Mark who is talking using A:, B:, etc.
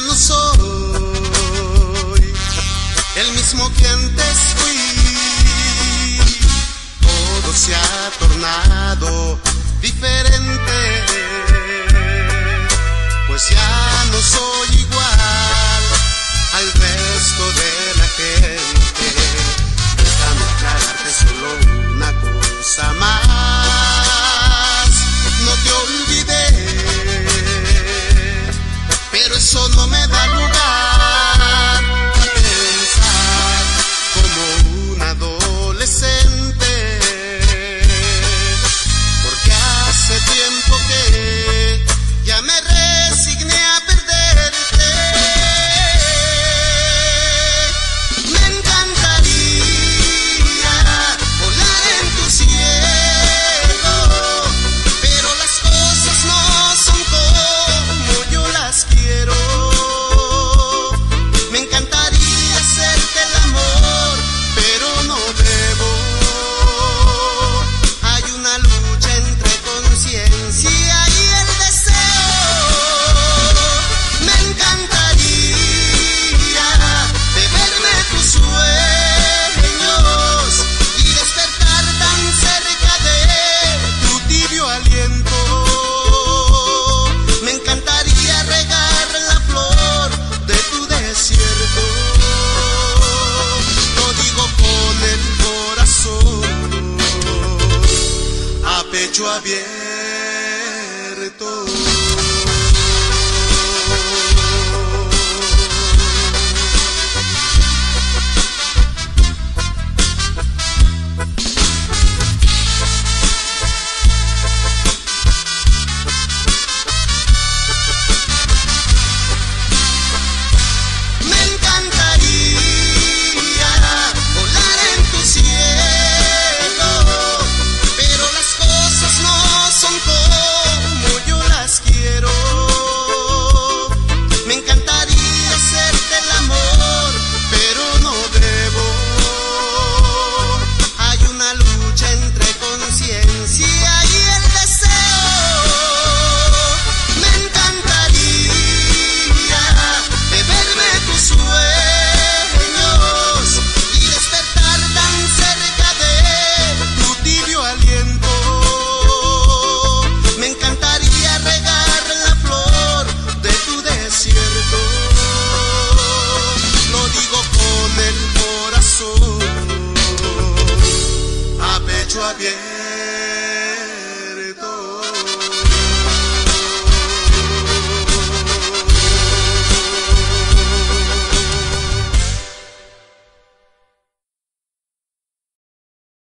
A: no soy el mismo que antes fui. Todo se ha tornado diferente, pues ya no soy igual al resto de pecho abierto.